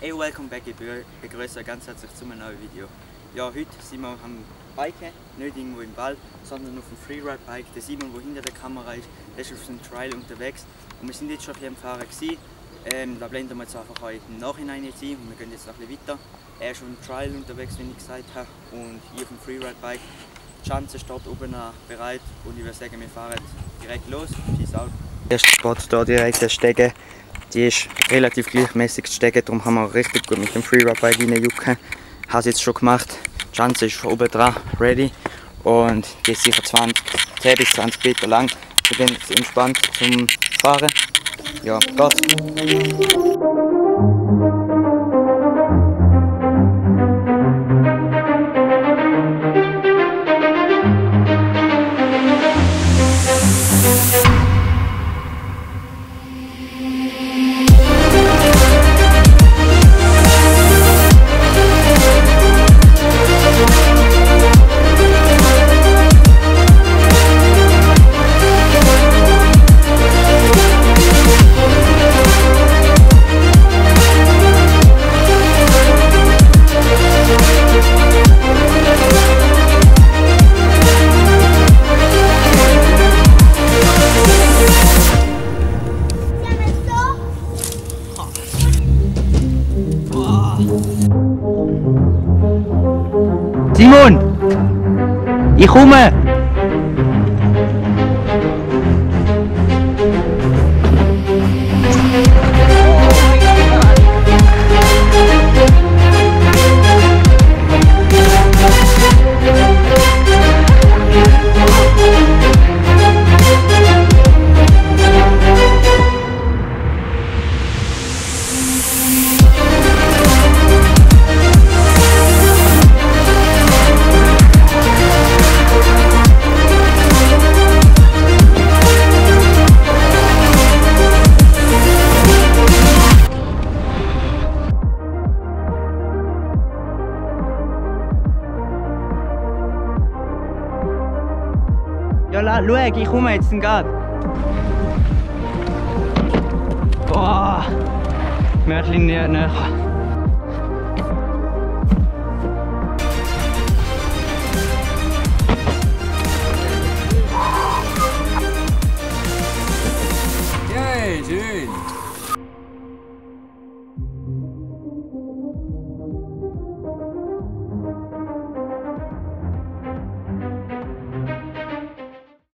Hey, welcome back. Ich begrüße euch ganz herzlich zu einem neuen Video. Ja, heute sind wir am Biken, nicht irgendwo im Wald, sondern auf dem Freeride-Bike. Der Simon, der hinter der Kamera ist, der ist auf dem Trail unterwegs. Und wir sind jetzt schon hier am Fahren gewesen. Ähm, da blenden wir jetzt einfach euch im Nachhinein jetzt ein und wir gehen jetzt noch ein bisschen weiter. Er ist auf dem Trail unterwegs, wie ich gesagt habe, und ich auf dem Freeride-Bike. Die Schanze steht oben bereit und ich würde sagen, wir fahren direkt los. Peace out. Der erste Spot hier direkt, der Stege. Die ist relativ gleichmäßig zu stecken, darum haben wir richtig gut mit dem Freeride Bike reinjucken. Ich habe es jetzt schon gemacht. Die Schanze ist von oben dran, ready. Und die ist sicher 20, 10 bis 20 Meter lang. Ich bin jetzt entspannt zum Fahren. Ja, geht's. Simon! Ich komme! Ja, la, schau, ich komme jetzt gerade. Boah, wir ein bisschen näher.